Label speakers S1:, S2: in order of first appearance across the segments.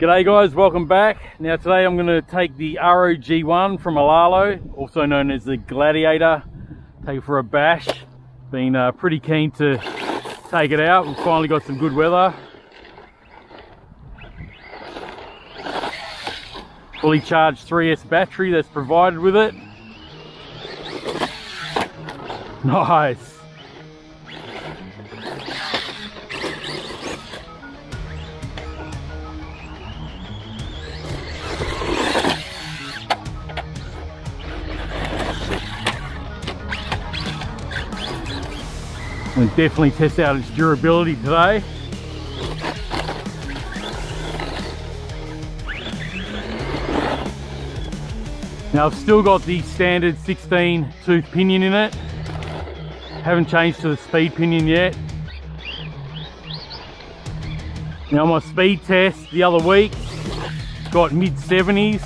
S1: G'day guys, welcome back. Now today I'm going to take the ROG1 from Rlaarlo, also known as the Gladiator, take it for a bash. Been uh, pretty keen to take it out, we've finally got some good weather. Fully charged 3S battery that's provided with it. Nice. Definitely test out its durability today. Now I've still got the standard 16 tooth pinion in it. Haven't changed to the speed pinion yet. Now my speed test the other week got mid 70s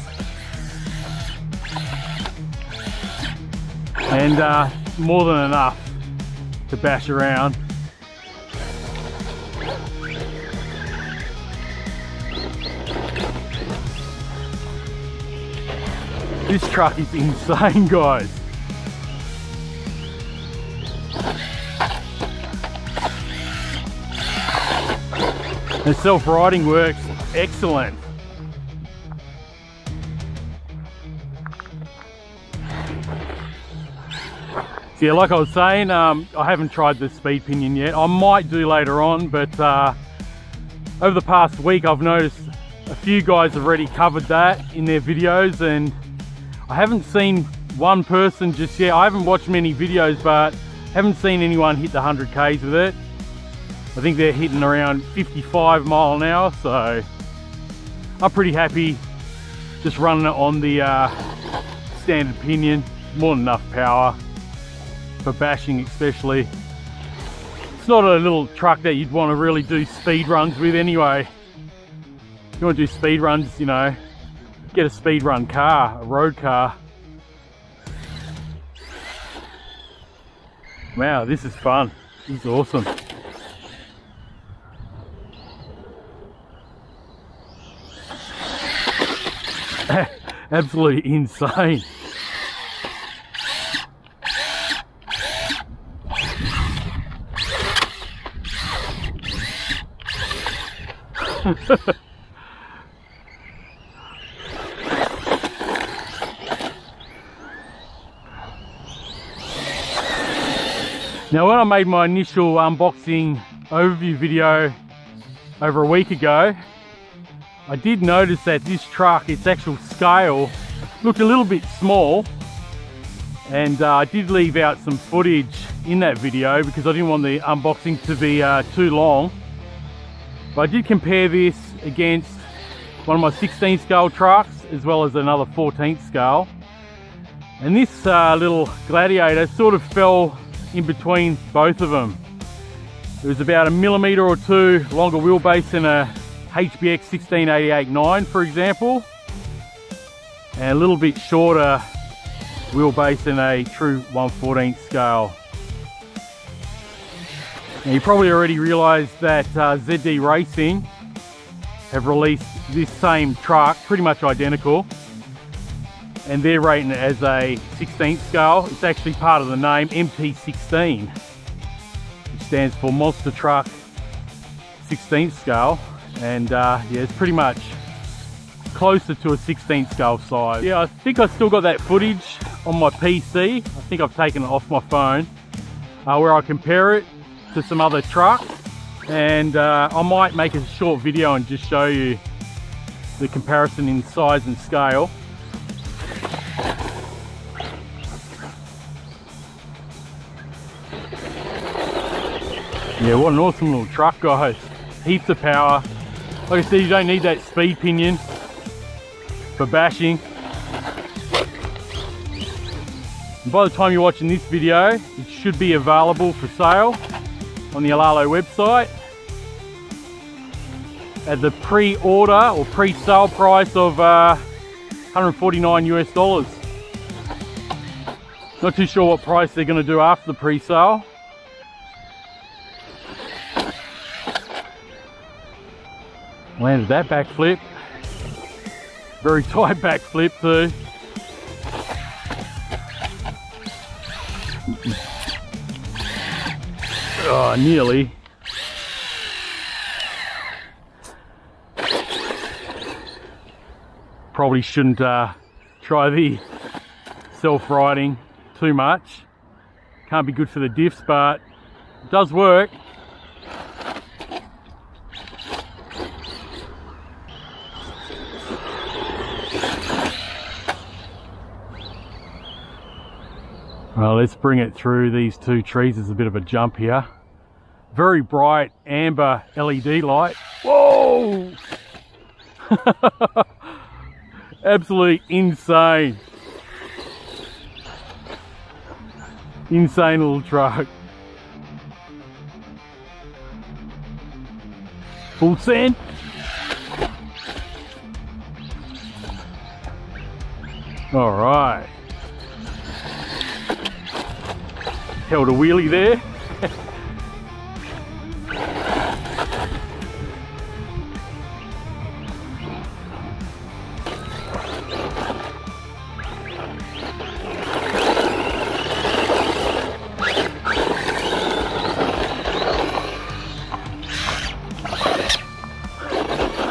S1: and uh, more than enough to bash around. This truck is insane, guys. The self-righting works excellent. Yeah, like I was saying, um, I haven't tried the speed pinion yet. I might do later on, but uh, over the past week, I've noticed a few guys have already covered that in their videos and I haven't seen one person just yet. I haven't watched many videos, but haven't seen anyone hit the 100 Ks with it. I think they're hitting around 55 mile an hour, so I'm pretty happy just running it on the uh, standard pinion. More than enough power for bashing especially. It's not a little truck that you'd want to really do speed runs with anyway. If you want to do speed runs, you know, get a speed run car, a road car. Wow, this is fun. This is awesome. Absolutely insane. now when I made my initial unboxing overview video over a week ago, I did notice that this truck, its actual scale, looked a little bit small and uh, I did leave out some footage in that video because I didn't want the unboxing to be uh, too long. But I did compare this against one of my 16 scale trucks as well as another 14th scale. And this uh, little Gladiator sort of fell in between both of them. It was about a millimeter or two longer wheelbase than a HBX 1688-9 for example. And a little bit shorter wheelbase than a true 114th scale. Now you probably already realised that uh, ZD Racing have released this same truck, pretty much identical, and they're rating it as a 16th scale. It's actually part of the name MT16, which stands for Monster Truck 16th scale, and uh, yeah, it's pretty much closer to a 16th scale size. Yeah, I think I still got that footage on my PC. I think I've taken it off my phone, uh, where I compare it to some other trucks and uh, I might make a short video and just show you the comparison in size and scale. Yeah, what an awesome little truck guys. Heaps of power. Like I said, you don't need that speed pinion for bashing. And by the time you're watching this video, it should be available for sale on the Rlaarlo website at the pre-order or pre-sale price of uh, 149 US dollars. Not too sure what price they're going to do after the pre-sale. Landed that backflip. Very tight backflip too. Oh, nearly. Probably shouldn't uh, try the self-righting too much. Can't be good for the diffs, but it does work. Well, let's bring it through these two trees. There's a bit of a jump here. Very bright amber LED light. Whoa! Absolutely insane. Insane little truck. Full send. All right. Held a wheelie there.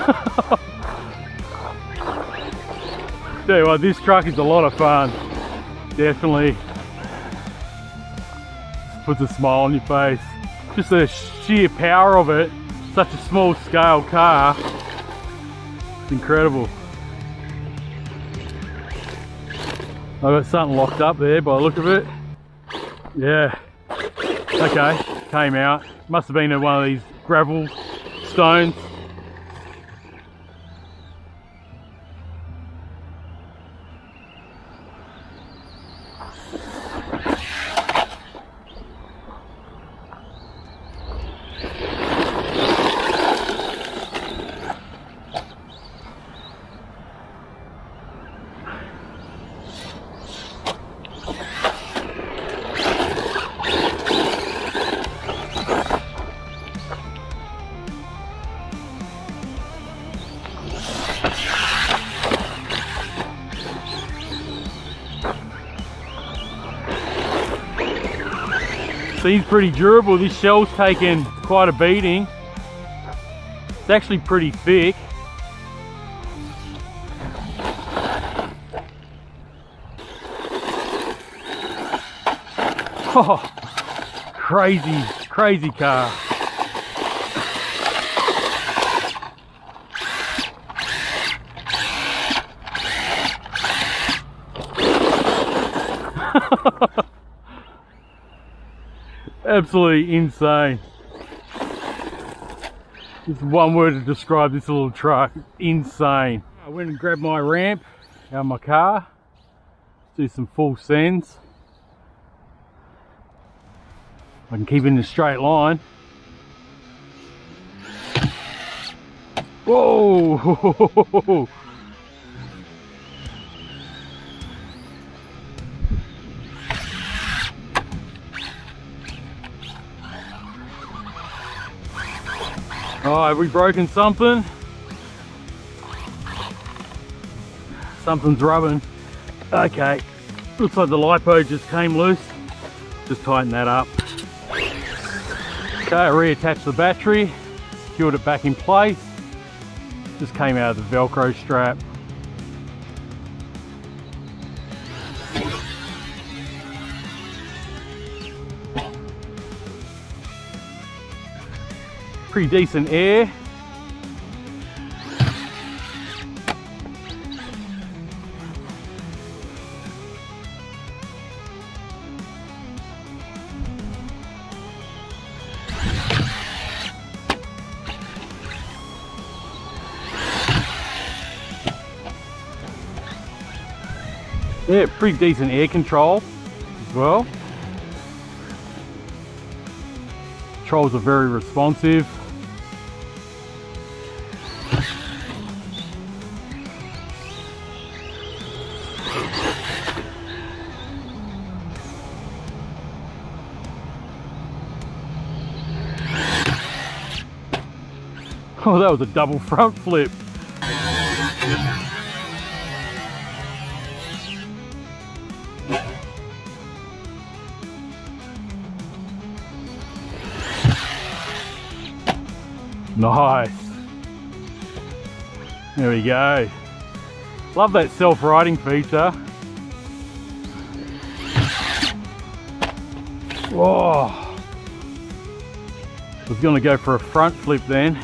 S1: Tell you what, this truck is a lot of fun. Definitely puts a smile on your face. Just the sheer power of it, such a small scale car. It's incredible. I've got something locked up there by the look of it. Yeah. Okay, came out. Must have been in one of these gravel stones. Seems pretty durable. This shell's taken quite a beating. It's actually pretty thick. Oh, crazy, crazy car. Absolutely insane. Just one word to describe this little truck. Insane. I went and grabbed my ramp out of my car. Do some full sends. I can keep it in a straight line. Whoa! Oh, have we broken something? Something's rubbing. Okay, looks like the LiPo just came loose. Just tighten that up. Okay, I reattached the battery, secured it back in place. Just came out of the Velcro strap. Pretty decent air. Yeah, pretty decent air control as well. Controls are very responsive. Oh, that was a double front flip. Nice. There we go. Love that self-righting feature. Oh, I was going to go for a front flip then.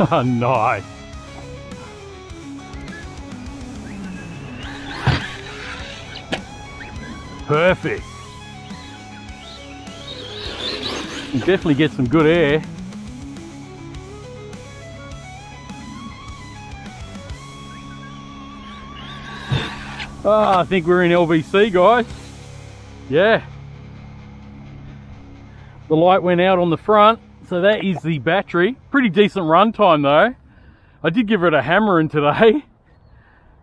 S1: nice. Perfect. You definitely get some good air. Oh, I think we're in LVC, guys. Yeah. The light went out on the front, so that is the battery. Pretty decent run time though. I did give it a hammering today.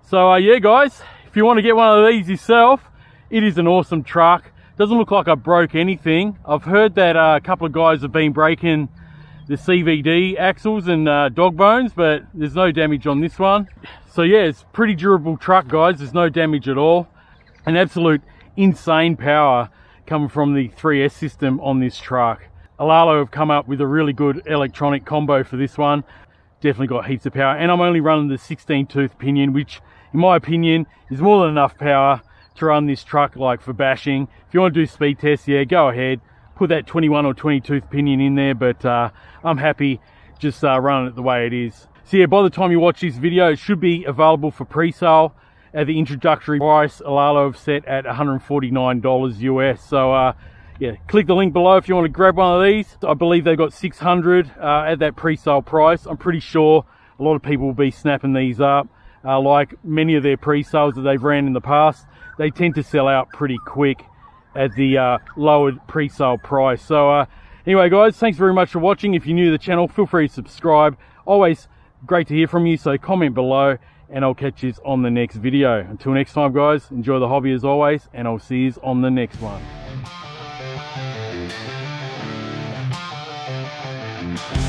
S1: So uh, yeah, guys, if you want to get one of these yourself, it is an awesome truck. Doesn't look like I broke anything. I've heard that uh, a couple of guys have been breaking the CVD axles and uh, dog bones, but there's no damage on this one. So yeah, it's pretty durable truck, guys. There's no damage at all. An absolute insane power coming from the 3S system on this truck. Rlaarlo have come up with a really good electronic combo for this one. Definitely got heaps of power. And I'm only running the 16 tooth pinion, which in my opinion is more than enough power to run this truck like for bashing. If you want to do speed tests, yeah, go ahead. Put that 21 or 20 tooth pinion in there, but uh, I'm happy just uh, running it the way it is. So yeah, by the time you watch this video, it should be available for pre-sale at the introductory price. Rlaarlo have set at $149 US. So uh, yeah, click the link below if you want to grab one of these. I believe they've got 600 uh, at that pre-sale price. I'm pretty sure a lot of people will be snapping these up. Uh, like many of their pre-sales that they've ran in the past they tend to sell out pretty quick at the uh, lowered pre-sale price. So uh, anyway, guys, thanks very much for watching. If you're new to the channel, feel free to subscribe. Always great to hear from you, so comment below and I'll catch you on the next video. Until next time, guys, enjoy the hobby as always, and I'll see you on the next one. Thank you.